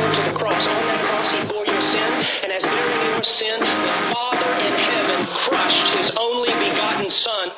Lord to the cross. On that cross, he bore your sin, and as bearing your sin, the Father in heaven crushed his only begotten Son.